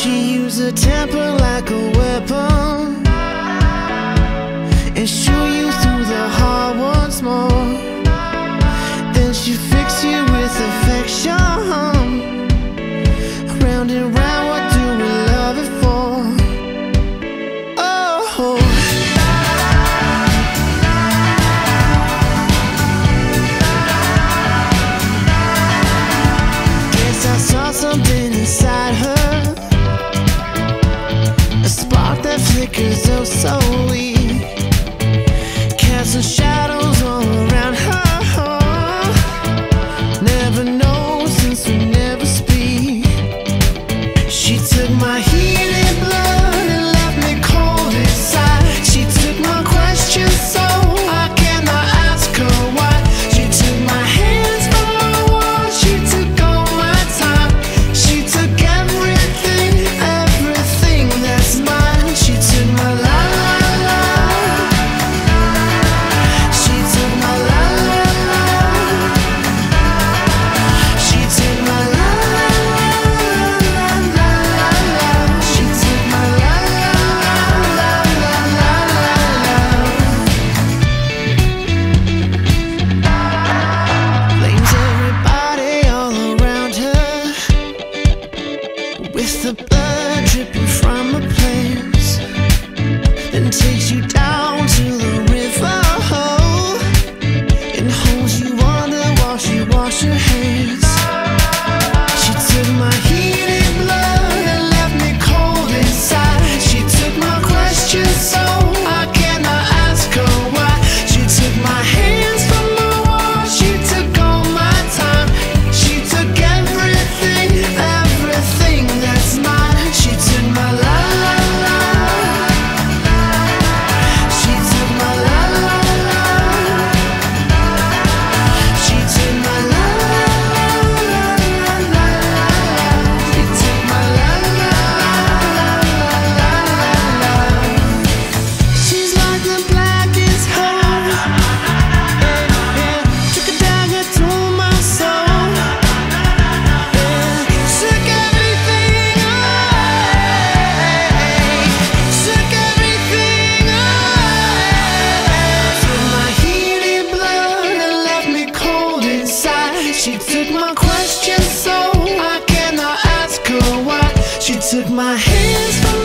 She used a temper because they're so With the blood dripping from my place and takes you down She took my questions so I cannot ask her why. She took my hands from